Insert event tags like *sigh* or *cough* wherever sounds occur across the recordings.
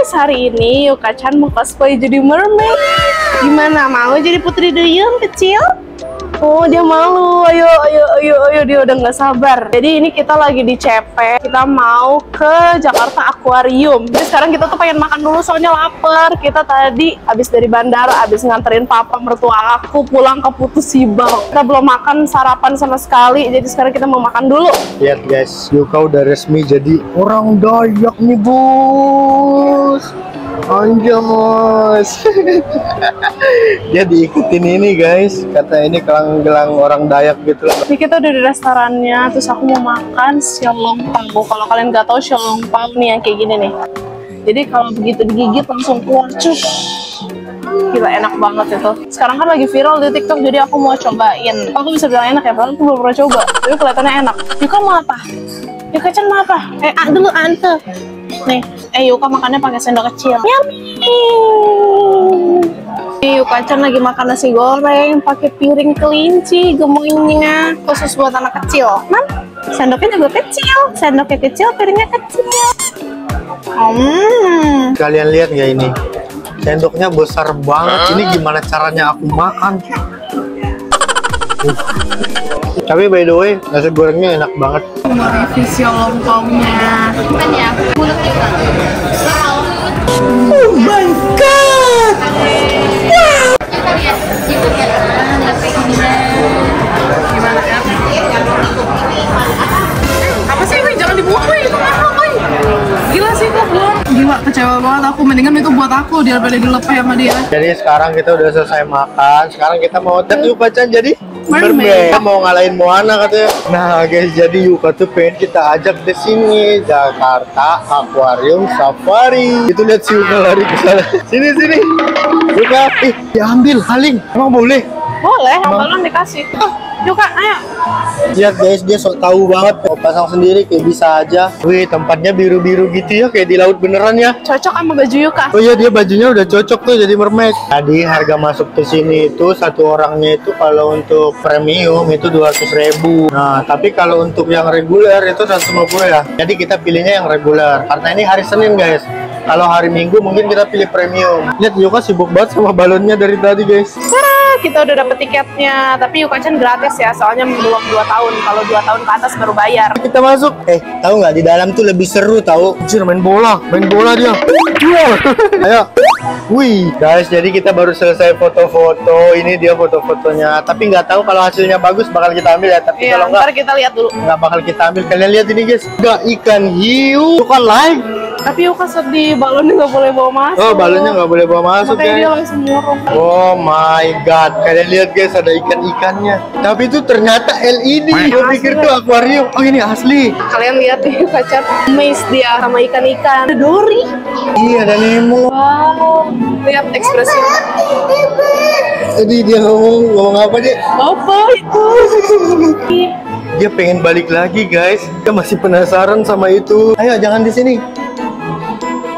guys, hari ini Yuka-chan mau cosplay jadi mermaid. Gimana? Mau jadi putri duyung kecil? Oh dia malu, ayo ayo ayo ayo dia udah nggak sabar. Jadi ini kita lagi di CP, kita mau ke Jakarta Aquarium. Jadi sekarang kita tuh pengen makan dulu soalnya lapar. Kita tadi habis dari bandara, habis nganterin papa mertua aku pulang ke Putus Sibau. Kita belum makan sarapan sama sekali, jadi sekarang kita mau makan dulu. Lihat guys, Yuka udah resmi jadi orang Dayak nih bos. Anjamos. *laughs* Dia diikutin ini guys, kata ini gelang-gelang orang Dayak gitu lah. Ini kita udah di restorannya, terus aku mau makan xiaolongbao. Kalau kalian nggak tahu xiaolongbao nih yang kayak gini nih. Jadi kalau begitu digigit langsung keluar cus. Gila enak banget itu. Sekarang kan lagi viral di TikTok, jadi aku mau cobain. Aku bisa bilang enak ya, padahal aku belum pernah coba. Tapi kelihatannya enak. Yuka mau apa? Yuka Chan mau apa? Eh, ah, dulu ante. Nih, eh Yuka makannya pakai sendok kecil. Yummy. Yuka Chan lagi makan nasi goreng pakai piring kelinci gemoynya khusus buat anak kecil. Man, sendoknya juga kecil. Sendoknya kecil, piringnya kecil. Hmm. Kalian lihat nggak ini? Sendoknya besar banget. Ini gimana caranya aku makan? Tapi by the way, nasi gorengnya enak banget. Mau review xiaolongbao-nya. Kan ya, mulut juga. Oh my god! Kita lihat. Gimana ya? Apa sih ini? Jangan dibuang. Itu mahal. Gila sih, kok belum. Gila, kecewa banget aku. Mendingan itu buat aku, daripada dilepeh sama dia. Jadi sekarang kita udah selesai makan. Sekarang kita mau tes Chan jadi Mermaid. mau ngalahin Moana katanya. Nah guys, jadi Yuka tuh pengen kita ajak ke sini Jakarta Aquarium Safari. Itu lihat si Yuka lari ke sana. Sini sini. Yuka, ih diambil haling. Emang boleh? Boleh, balon dikasih. Yuka, ayo. Lihat guys, dia sok tahu banget. Mau pasang sendiri kayak bisa aja. Wih, tempatnya biru-biru gitu ya, kayak di laut beneran ya. Cocok sama baju Yuka. Oh iya dia bajunya udah cocok tuh jadi mermaid. Tadi harga masuk ke sini itu satu orangnya itu kalau untuk premium itu 200 ribu. Nah tapi kalau untuk yang reguler itu 150 ya. Jadi kita pilihnya yang reguler karena ini hari Senin guys. Kalau hari Minggu mungkin kita pilih premium. Lihat Yuka sibuk banget sama balonnya dari tadi guys. Tara, kita udah dapet tiketnya. Tapi Yuka Chan gratis ya, soalnya belum 2 tahun. Kalau 2 tahun ke atas baru bayar. Kita masuk. Eh tahu nggak di dalam tuh lebih seru tahu. Anjir main bola, main bola dia. *laughs* Ayo. Wih, guys, jadi kita baru selesai foto-foto. Ini dia foto-fotonya. Tapi nggak tahu kalau hasilnya bagus bakal kita ambil ya. Tapi Iya, kalau nggak kita lihat dulu. nggak bakal kita ambil. Kalian lihat ini guys, nggak ikan hiu, bukan live. Tapi Yuka sedih, balonnya nggak boleh bawa masuk. Oh, balonnya nggak boleh bawa masuk Makanya dia guys. langsung nyurung. Oh my god, kalian lihat guys ada ikan-ikannya. Tapi itu ternyata LED. Gue pikir tuh akuarium. Oh ini asli. Kalian lihat nih Yuka Chan, amazed dia sama ikan-ikan. Ada Dori. Iya ada Nemo. Wow, lihat ekspresinya. Jadi dia ngomong ngomong apa dia? Apa itu? Dia pengen balik lagi guys. Dia masih penasaran sama itu. Ayo jangan di sini.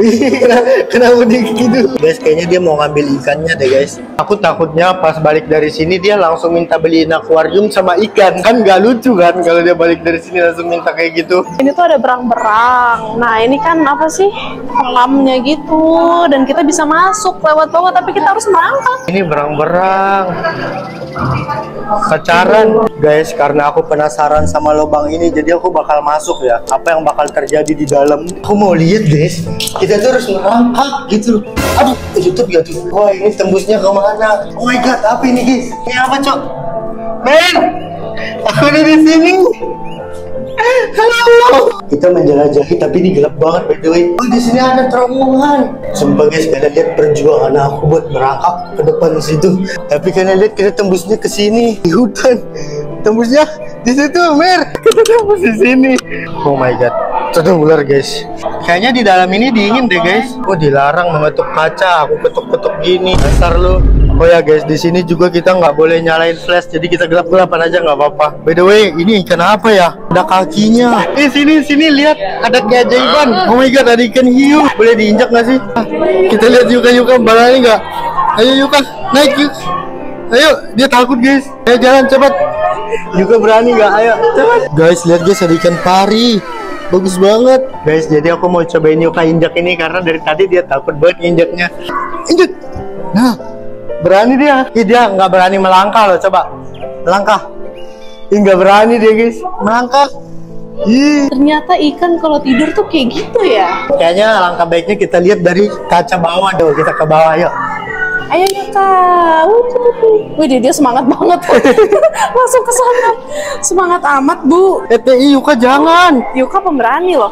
*laughs* Kenapa dia gitu? Guys, kayaknya dia mau ngambil ikannya deh guys. Aku takutnya pas balik dari sini dia langsung minta beliin akuarium sama ikan. Kan gak lucu kan kalau dia balik dari sini langsung minta kayak gitu. Ini tuh ada berang-berang. Nah ini kan apa sih kolamnya gitu, dan kita bisa masuk lewat bawah, tapi kita harus merangkak. Ini berang-berang. Pacaran. Guys karena aku penasaran sama lubang ini jadi aku bakal masuk ya. Apa yang bakal terjadi di dalam? Aku mau lihat guys. Kita tuh harus merangkak gitu aduh YouTube ya tuh wah ini tembusnya ke mana? Oh my god apa ini guys? Ini apa cok? Men aku ada di sini Halo. Kita menjelajahi tapi ini gelap banget by the way. Oh di sini ada terowongan. Sumpah guys kalian lihat perjuangan aku buat merangkak ke depan situ. Tapi kalian lihat kita tembusnya ke sini di hutan. Tembusnya di situ, Mer. Kita tembus di sini. Oh my god. Ada ular guys. Kayaknya di dalam ini dingin deh guys. Oh dilarang mengetuk kaca. Aku ketuk-ketuk gini. Dasar lu. Oh ya guys, di sini juga kita nggak boleh nyalain flash, jadi kita gelap-gelapan aja nggak apa-apa. By the way, ini ikan apa ya? Ada kakinya. Eh sini sini lihat, ada keajaiban. Oh my god, ada ikan hiu. Boleh diinjak nggak sih? Kita lihat Yuka Yuka balanya nggak? Ayo Yuka, naik yuk. Ayo, dia takut guys. Ayo jalan cepat. Yuka berani nggak? Ayo cepat. Guys, lihat guys ada ikan pari. bagus banget guys jadi aku mau cobain Yuka injak ini karena dari tadi dia takut banget injaknya injak nah berani dia Ih, dia nggak berani melangkah loh coba melangkah Ih, nggak berani dia guys melangkah Ih, Ternyata ikan kalau tidur tuh kayak gitu ya. kayaknya langkah baiknya kita lihat dari kaca bawah dong kita ke bawah yuk Ayo Yuka. Wuh. Wih dia, dia semangat banget. *laughs* Langsung ke sana. Semangat amat bu. ETI Yuka jangan Yuka pemberani loh.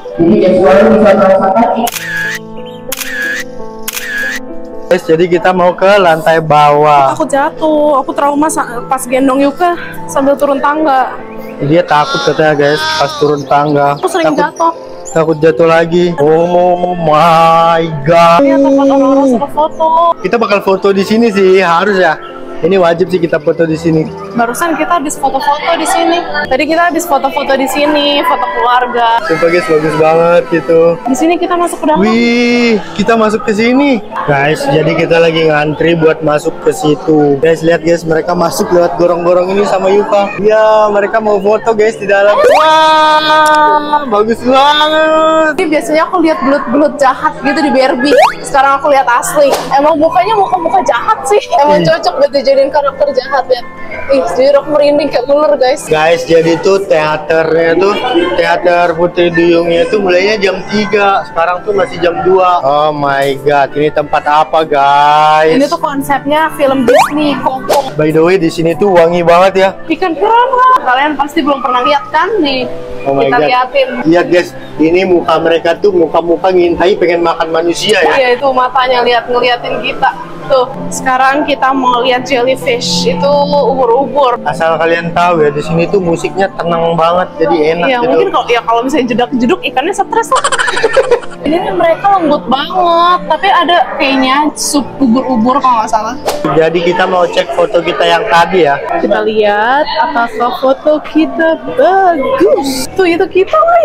Guys jadi kita mau ke lantai bawah Aku jatuh. Aku trauma pas gendong Yuka sambil turun tangga. dia takut katanya guys pas turun tangga Aku sering takut, jatuh. takut jatuh lagi oh my god tempat orang-orang foto. kita bakal foto di sini sih harus ya ini wajib sih kita foto di sini Barusan kita habis foto-foto di sini. Tadi kita habis foto-foto di sini, foto keluarga. sumpah guys bagus banget gitu Di sini kita masuk ke dalam. Wih, kita masuk ke sini. Guys, jadi kita lagi ngantri buat masuk ke situ. Guys, lihat guys, mereka masuk lewat gorong-gorong ini sama Yuka. Ya, mereka mau foto guys di dalam. Wah, bagus banget. Ini biasanya aku lihat belut-belut jahat gitu di Barbie. Sekarang aku lihat asli. Emang mukanya muka-muka jahat sih. Emang Iya. cocok buat dijadiin karakter jahat ya. Ih, jadi aku merinding kayak ular guys. Guys, jadi tuh teaternya tuh teater Putri Duyungnya tuh mulainya jam 3. Sekarang tuh masih jam 2. Oh my god, ini tempat apa, guys? Ini tuh konsepnya film Disney, Coco. By the way, di sini tuh wangi banget ya. Ikan piranha. Kalian pasti belum pernah lihat kan nih. Oh my kita god. liatin. Lihat guys, ini muka mereka tuh muka-muka ngintai pengen makan manusia ya. Iya itu matanya lihat ngeliatin kita. Tuh, sekarang kita mau lihat jellyfish. Itu ubur-ubur. Asal kalian tahu ya, di sini tuh musiknya tenang banget, jadi enak Iya gitu. mungkin kalau ya kalau misalnya jedak-jeduk ikannya stres lah. *laughs* Ini mereka lembut banget, tapi ada kayaknya sup ubur-ubur kalau nggak salah. Jadi kita mau cek foto kita yang tadi ya. Kita lihat apakah foto kita bagus. Tuh itu kita, woi.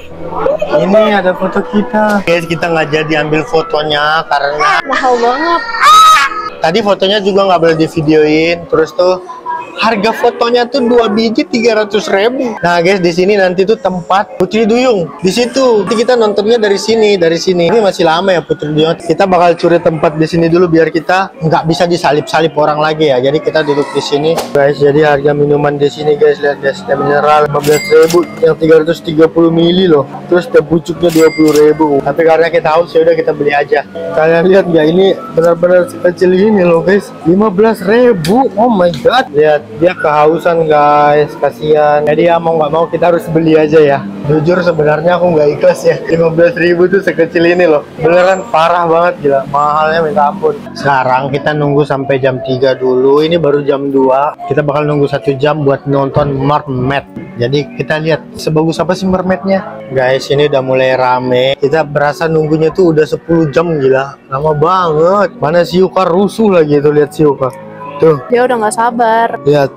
Ini ada foto kita. Guys, kita nggak jadi ambil fotonya karena Mahal banget. tadi fotonya juga nggak boleh divideoin. Terus tuh harga fotonya tuh dua biji 300 ribu. Nah guys di sini nanti tuh tempat Putri Duyung di situ. Nanti kita nontonnya dari sini, dari sini. Ini masih lama ya Putri Duyung. Kita bakal curi tempat di sini dulu biar kita nggak bisa disalip-salip orang lagi ya. Jadi kita duduk di sini, guys. Jadi harga minuman di sini guys lihat guys, teh mineral 15 ribu yang 330 mili loh. Terus teh 20 ribu. Tapi karena kita haus ya udah kita beli aja. Kalian lihat nggak ini benar-benar sekecil ini loh guys. 15 ribu. Oh my god. Lihat dia kehausan guys. Kasihan. Jadi ya mau nggak mau kita harus beli aja ya. Jujur sebenarnya aku nggak ikhlas ya. 15 ribu tuh sekecil ini loh. Beneran parah banget gila. Mahalnya minta ampun. Sekarang kita nunggu sampai jam 3 dulu. Ini baru jam 2. Kita bakal nunggu satu jam buat nonton Mermaid. Jadi kita lihat sebagus apa sih mermaidnya. Guys, ini udah mulai rame. Kita berasa nunggunya tuh udah 10 jam gila. Lama banget. Mana si Yuka rusuh lagi tuh lihat si Yuka. Tuh, Dia udah nggak sabar. lihat.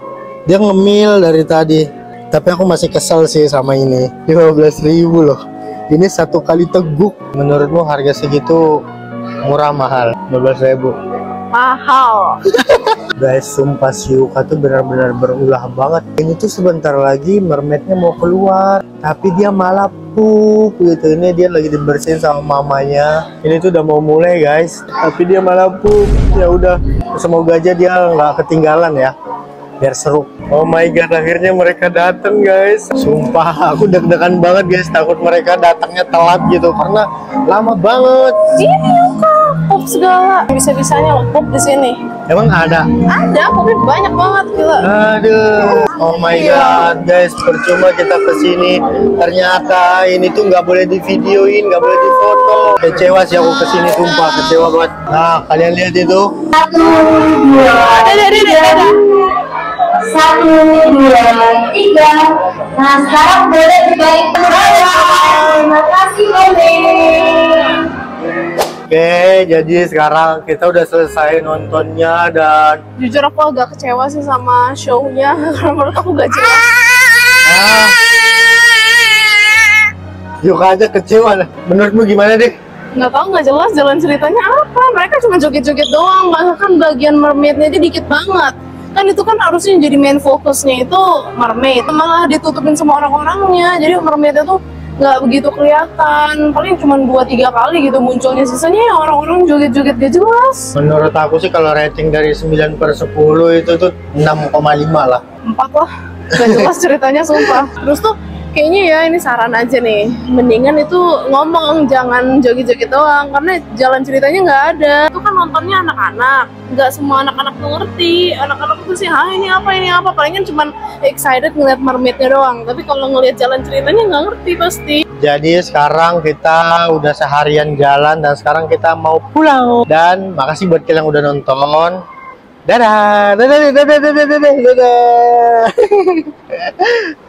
Dia ngemil dari tadi. Tapi aku masih kesel sih sama ini. 15.000 ribu loh. Ini satu kali teguk. Menurutmu harga segitu murah mahal? 12.000 ribu. Mahal. *laughs* Guys, sumpah si Yuka tuh benar-benar berulah banget. Ini tuh sebentar lagi mermaidnya mau keluar, tapi dia malah pup gitu. Ini dia lagi dibersihin sama mamanya. Ini tuh udah mau mulai guys, tapi dia malah pup. Ya udah, semoga aja dia nggak ketinggalan ya. Biar seru. Oh my god, akhirnya mereka datang guys. Sumpah, aku deg-degan banget guys. Takut mereka datangnya telat gitu karena lama banget. Pop segala. Bisa-bisanya lo pop di sini. Emang ada? Ada, popnya banyak banget gila. Aduh, oh my god, guys, percuma kita ke sini. Ternyata ini tuh nggak boleh divideoin, nggak boleh difoto. Kecewa sih aku ke sini, sumpah kecewa banget. Nah, kalian lihat itu? Satu, dua, Ada dari ada. satu, dua, tiga. Nah, sekarang boleh dibalik Terima kasih, boleh. Oke, jadi sekarang kita udah selesai nontonnya dan Jujur aku agak kecewa sih sama show-nya *laughs* karena menurut aku gak jelas. ah, Yuka aja kecewa. Menurutmu gimana deh? Nggak tahu nggak jelas jalan ceritanya apa. Mereka cuma joget-joget doang. Bahkan bagian mermaidnya aja dikit banget. Kan itu kan harusnya jadi main fokusnya itu mermaid. Malah ditutupin sama orang-orangnya. Jadi mermaidnya tuh nggak begitu kelihatan. Paling cuma dua tiga kali gitu munculnya. Sisanya ya orang-orang joget-joget gak jelas. Menurut aku sih kalau rating dari 9 per 10 itu tuh 6,5 lah. empat lah. Gak jelas ceritanya sumpah. Terus tuh kayaknya ya ini saran aja nih. Mendingan itu ngomong jangan joget-joget doang. Karena jalan ceritanya nggak ada. Itu kan nontonnya anak-anak. Nggak semua anak-anak tuh ngerti. Anak-anak tuh sih ah ini apa ini apa? Palingan cuman excited ngeliat mermaidnya doang. Tapi kalau ngeliat jalan ceritanya nggak ngerti pasti. Jadi sekarang kita udah seharian jalan dan sekarang kita mau pulang. Dan makasih buat kalian yang udah nonton. Dadah, dadah, dadah, dadah, dadah, dadah, dadah. *laughs*